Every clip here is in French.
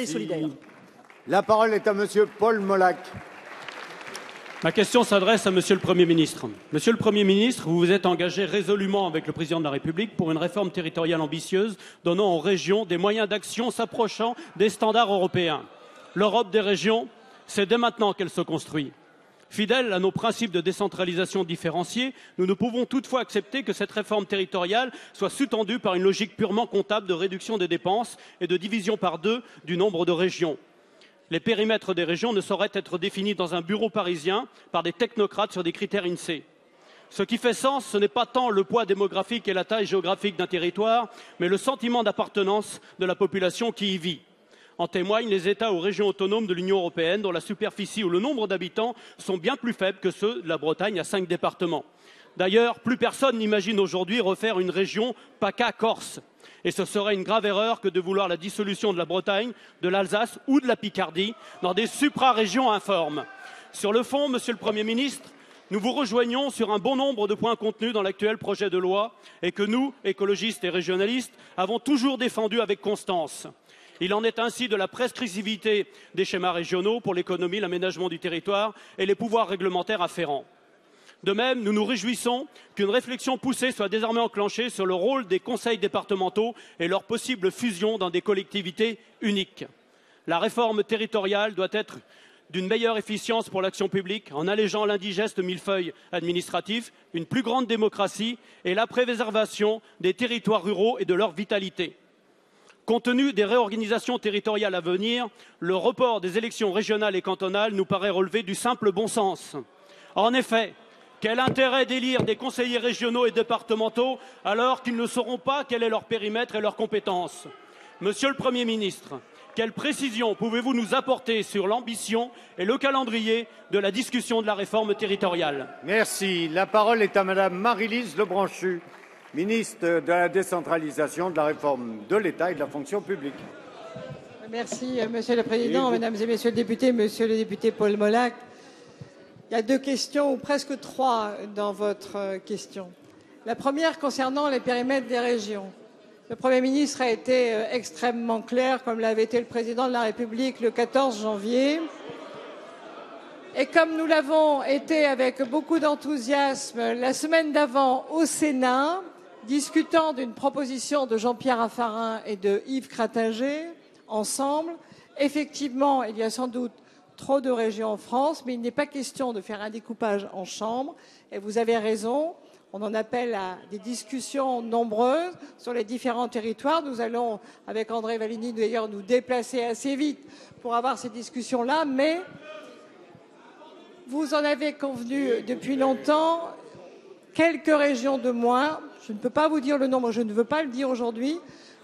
et solidaire. La parole est à Monsieur Paul Molac. Ma question s'adresse à Monsieur le Premier ministre. Monsieur le Premier ministre, vous vous êtes engagé résolument avec le Président de la République pour une réforme territoriale ambitieuse donnant aux régions des moyens d'action s'approchant des standards européens. L'Europe des régions, c'est dès maintenant qu'elle se construit. Fidèles à nos principes de décentralisation différenciée, nous ne pouvons toutefois accepter que cette réforme territoriale soit sous-tendue par une logique purement comptable de réduction des dépenses et de division par deux du nombre de régions. Les périmètres des régions ne sauraient être définis dans un bureau parisien par des technocrates sur des critères INSEE. Ce qui fait sens, ce n'est pas tant le poids démographique et la taille géographique d'un territoire, mais le sentiment d'appartenance de la population qui y vit. En témoignent les États ou régions autonomes de l'Union européenne, dont la superficie ou le nombre d'habitants sont bien plus faibles que ceux de la Bretagne à cinq départements. D'ailleurs, plus personne n'imagine aujourd'hui refaire une région PACA-Corse. Et ce serait une grave erreur que de vouloir la dissolution de la Bretagne, de l'Alsace ou de la Picardie dans des supra-régions informes. Sur le fond, Monsieur le Premier ministre, nous vous rejoignons sur un bon nombre de points contenus dans l'actuel projet de loi et que nous, écologistes et régionalistes, avons toujours défendu avec constance. Il en est ainsi de la prescriptivité des schémas régionaux pour l'économie, l'aménagement du territoire et les pouvoirs réglementaires afférents. De même, nous nous réjouissons qu'une réflexion poussée soit désormais enclenchée sur le rôle des conseils départementaux et leur possible fusion dans des collectivités uniques. La réforme territoriale doit être d'une meilleure efficience pour l'action publique en allégeant l'indigeste millefeuille administratif, une plus grande démocratie et la préservation des territoires ruraux et de leur vitalité. Compte tenu des réorganisations territoriales à venir, le report des élections régionales et cantonales nous paraît relever du simple bon sens. En effet, quel intérêt d'élire des conseillers régionaux et départementaux alors qu'ils ne sauront pas quel est leur périmètre et leurs compétences? Monsieur le Premier ministre, quelle précision pouvez-vous nous apporter sur l'ambition et le calendrier de la discussion de la réforme territoriale? Merci. La parole est à Madame Marie-Lise Lebranchu ministre de la décentralisation, de la réforme de l'État et de la fonction publique. Merci, euh, Monsieur le Président, Mesdames et Messieurs les députés, Monsieur le député Paul Molac. Il y a deux questions, ou presque trois, dans votre euh, question. La première concernant les périmètres des régions. Le Premier ministre a été euh, extrêmement clair, comme l'avait été le Président de la République le 14 janvier. Et comme nous l'avons été avec beaucoup d'enthousiasme la semaine d'avant au Sénat, discutant d'une proposition de Jean-Pierre Raffarin et de Yves Cratinger, ensemble, effectivement, il y a sans doute trop de régions en France, mais il n'est pas question de faire un découpage en chambres. Et vous avez raison, on en appelle à des discussions nombreuses sur les différents territoires. Nous allons, avec André Valigny, d'ailleurs, nous déplacer assez vite pour avoir ces discussions-là, mais vous en avez convenu depuis longtemps, quelques régions de moins je ne peux pas vous dire le nombre, je ne veux pas le dire aujourd'hui.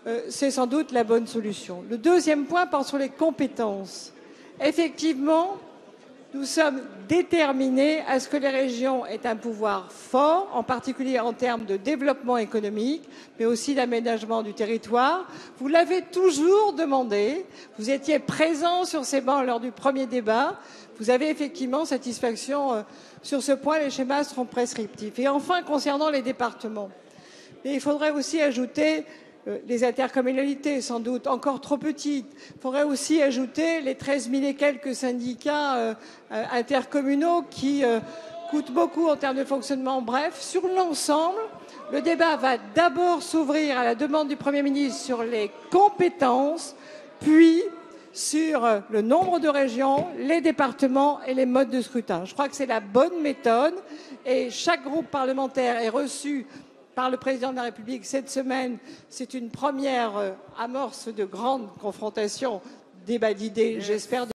Euh, c'est sans doute la bonne solution. Le deuxième point porte sur les compétences. Effectivement, nous sommes déterminés à ce que les régions aient un pouvoir fort, en particulier en termes de développement économique, mais aussi d'aménagement du territoire. Vous l'avez toujours demandé. Vous étiez présent sur ces bancs lors du premier débat. Vous avez effectivement satisfaction euh, sur ce point. Les schémas seront prescriptifs. Et enfin, concernant les départements, il faudrait aussi ajouter euh, les intercommunalités, sans doute encore trop petites. Il faudrait aussi ajouter les 13 000 et quelques syndicats euh, euh, intercommunaux qui coûtent beaucoup en termes de fonctionnement. Bref, sur l'ensemble, le débat va d'abord s'ouvrir à la demande du Premier ministre sur les compétences, puis sur le nombre de régions, les départements et les modes de scrutin. Je crois que c'est la bonne méthode et chaque groupe parlementaire est reçu par le président de la République cette semaine, c'est une première euh, amorce de grande confrontation, débat d'idées, j'espère.